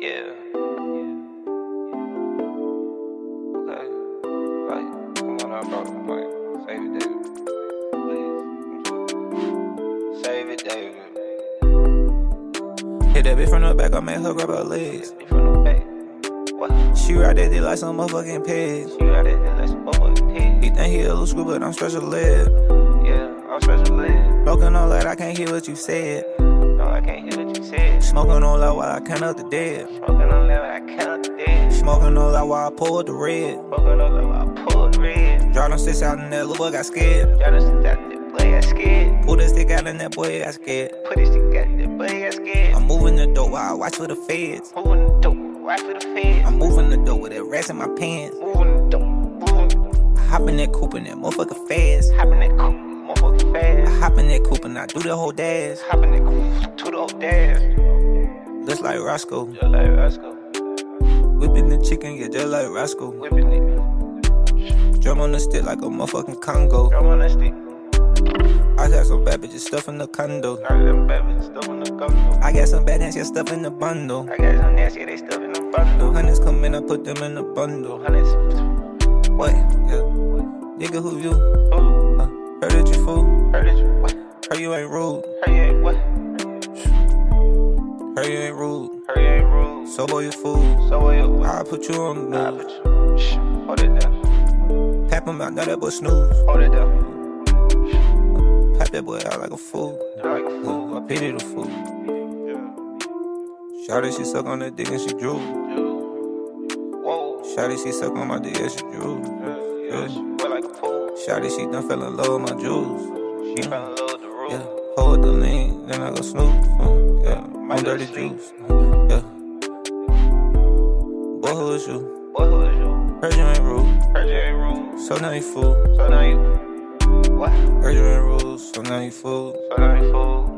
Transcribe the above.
Yeah. Okay. Like, come on bro. Like, save it, David. Please. Save it, David. Hit that bitch from the back, I made her grab her legs. From the back. What? She ride that dick like some motherfucking pigs. You got it, let's motherfucking He think he a little screw, but I'm special ed. Yeah, I'm special. Broken all that, I can't hear what you said. No, I can't hear what you said. Smoking all that while I count up the dead. Smoking on level, I count the dead. Smoking all that while I pulled the red. Smoking on level, I pulled red. Draw them sticks out and that little boy got scared. Y'all just that the boy got scared. Pull the stick out and that boy got scared. Put this shit got the boy got scared. I'm moving the dope while I watch for the feds. Moving the dope, watch for the feds. I'm moving the dope with that rats in my pants. Moving the dope, moving the. I hop in that coupe and that motherfucker fast. Hopping that coupe, motherfucking I hop in that I do the whole dash. Hopping that coupe to the old dash. Just like Roscoe. Just like Roscoe, Whipping the chicken, yeah, just like Roscoe. whipping it. Drum on the stick like a motherfucking Congo. Drum on that stick. I got some bad bitches stuff in the condo. Got them babies stuff in the gungo. I got some bad yeah, stuff in the bundle. I got some nasty, they stuff in the The bundle. hundreds come in, I put them in the bundle. Hundreds. What? Yeah. Nigga, who you? Uh, heard that you fool. Heard it. What? Heard you ain't rude. Heard you ain't what? Heard you ain't rude. Heard you ain't rude. So boy, you fool. So what you what? I put you on the news. but you. Shh. Hold it down. Pap him out, now that boy snooze. Hold it down. Pap that boy out like a fool. Like a fool. I pity the fool. Yeah. Shawty, she suck on that dick and she drool. Whoa. Shawty, she suck on my dick and she drool. Yeah, yeah. She wet like a pool. Shawty, she done fell in love with my jewels. She fell in love with the rule. Yeah, hold the lean, then I go snoop. Uh, yeah, My dirty juice. Uh, yeah. Boy, who is you? Boy, who is you? Heard you ain't rude, Heard you ain't rude. so now you fool. So now you. What? Heard you ain't rude, so now you fool. So now you fool.